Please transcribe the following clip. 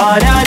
Ara